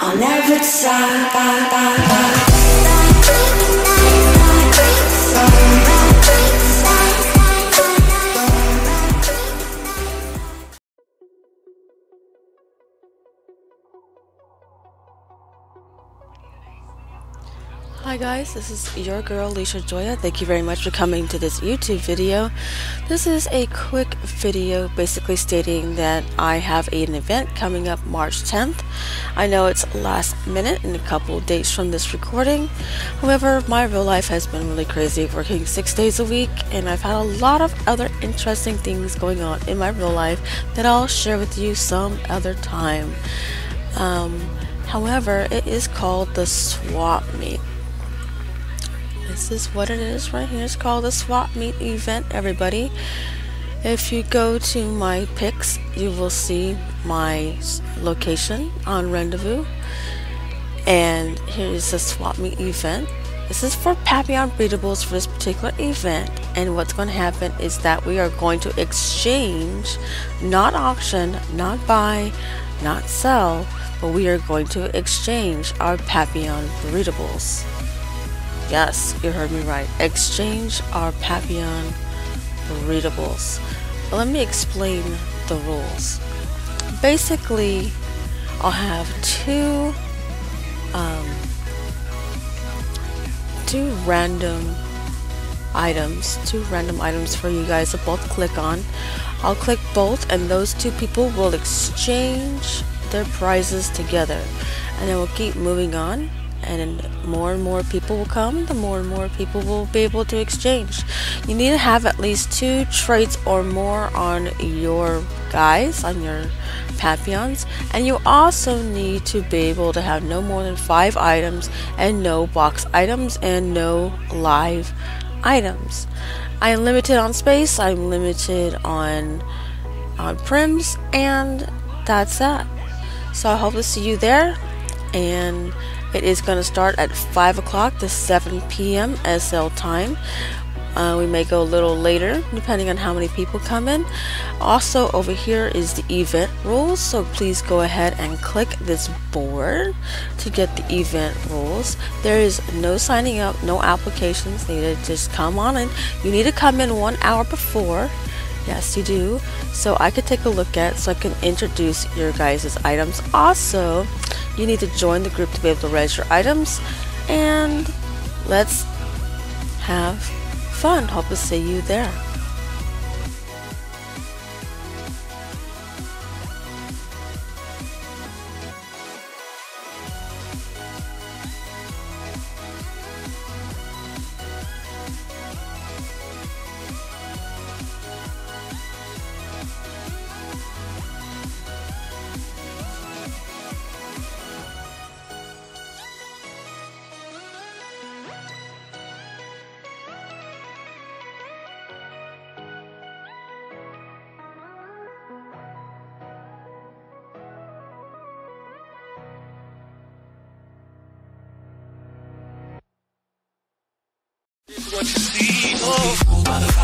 I'll never stop. Hi guys, this is your girl Lisha Joya. Thank you very much for coming to this YouTube video. This is a quick video basically stating that I have an event coming up March 10th. I know it's last minute and a couple days from this recording. However, my real life has been really crazy working six days a week and I've had a lot of other interesting things going on in my real life that I'll share with you some other time. Um, however, it is called the swap meet. This is what it is right here. It's called the Swap Meet event, everybody. If you go to my pics, you will see my location on Rendezvous. And here is the Swap Meet event. This is for Papillon Breedables for this particular event. And what's going to happen is that we are going to exchange, not auction, not buy, not sell, but we are going to exchange our Papillon Breedables. Yes, you heard me right. Exchange our Papillon breedables. Let me explain the rules. Basically, I'll have two um, two random items, two random items for you guys to both click on. I'll click both and those two people will exchange their prizes together. And then we'll keep moving on and more and more people will come, the more and more people will be able to exchange. You need to have at least two traits or more on your guys, on your papillons, and you also need to be able to have no more than five items and no box items and no live items. I am limited on space, I'm limited on on prims, and that's that. So I hope to see you there and it is going to start at 5 o'clock to 7 p.m. SL time. Uh, we may go a little later depending on how many people come in. Also, over here is the event rules, so please go ahead and click this board to get the event rules. There is no signing up, no applications needed. Just come on in. You need to come in one hour before. Yes, you do. So I could take a look at so I can introduce your guys' items. Also, you need to join the group to be able to rez your items and let's have fun. Hope to see you there. What you see. Oh.